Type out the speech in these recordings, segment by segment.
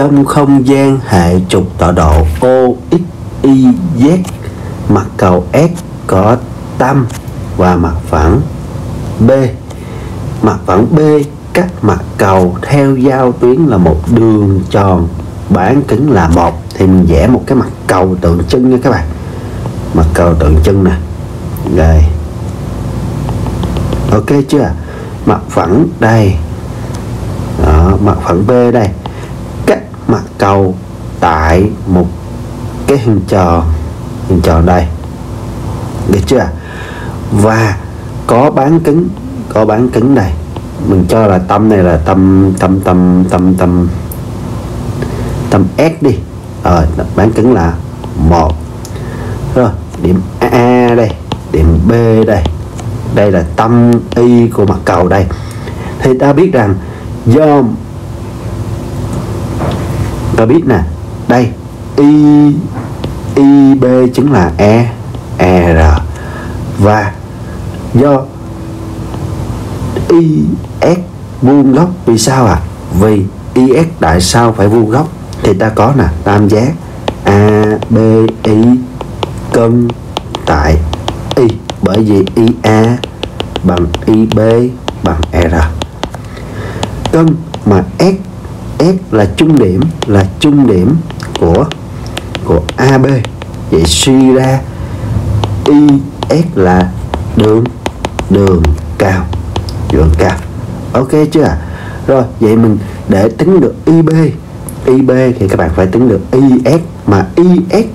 trong không gian hệ trục tọa độ Oxyz mặt cầu S có tâm và mặt phẳng B. Mặt phẳng B cách mặt cầu theo giao tuyến là một đường tròn bán kính là một. Thì mình vẽ một cái mặt cầu tượng trưng nha các bạn. Mặt cầu tượng trưng nè. Rồi. Ok chưa mặt phẳng đây. Đó, mặt phẳng B đây mặt cầu tại một cái hình tròn hình tròn đây. Được chưa? Và có bán kính, có bán kính đây mình cho là tâm này là tâm tâm tâm tâm tâm tâm S đi. Rồi bán kính là một. Rồi, điểm A đây, điểm B đây. Đây là tâm y của mặt cầu đây. Thì ta biết rằng do ta biết nè. Đây y y b chính là e e r. Và do y s vuông góc. Vì sao à vì y s tại sao phải vuông góc? Thì ta có nè, tam giác. A, b y cân tại y bởi vì y a bằng y b bằng e, r. Cân mà s F là trung điểm, là trung điểm của của ab vậy suy ra, y là đường đường cao đường cao. Ok chưa rồi, vậy mình để tính được ib ib thì các bạn phải tính được is mà is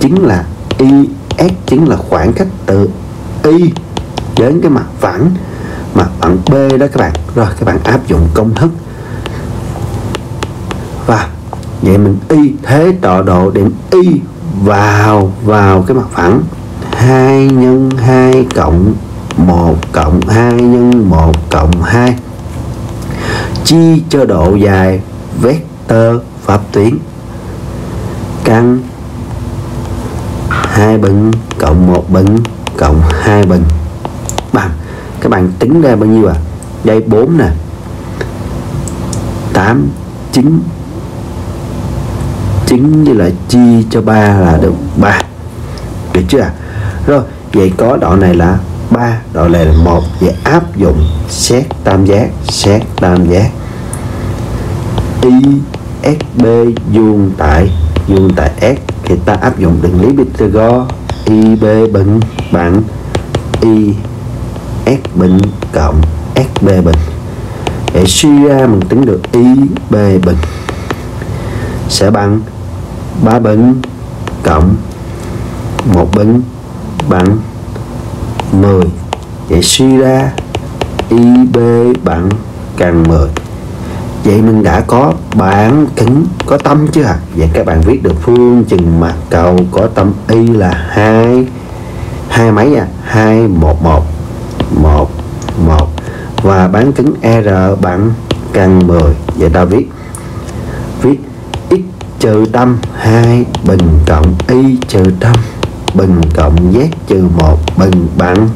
chính là is chính là khoảng cách từ y đến cái mặt phẳng mặt phẳng b đó các bạn. Rồi, các bạn áp dụng công thức và vậy mình y thế tọa độ điểm y vào vào cái mặt phẳng. 2 nhân 2 cộng 1 cộng 2 nhân 1 cộng 2 chi cho độ dài vector pháp tuyến. Căn 2 bình cộng 1 bình cộng 2 bình bằng, các bạn tính ra bao nhiêu à? Đây 4 nè. 8 9 9 với lại chi cho 3 là được 3 được chưa rồi, vậy có đoạn này là 3 đoạn này là một. Vậy áp dụng xét tam giác, xét tam giác. Y sb vuông tại vuông tại s thì ta áp dụng định lý Pythagore ib bình, bằng. Y s bình, cộng. Sb bình. Để suy ra mình tính được y b, bình sẽ bằng 3 bình cộng 1 bình bằng 10 vậy suy ra ib bằng càng 10 vậy mình đã có bán kính, có tâm chưa hả? Vậy các bạn viết được phương chừng mặt cầu có tâm y là hai hai mấy à? Hai, một một một một. Và bán kính r bằng căn 10 vậy ta viết viết trừ tâm 2 bình cộng y trừ tâm, bình cộng z trừ 1 bình bằng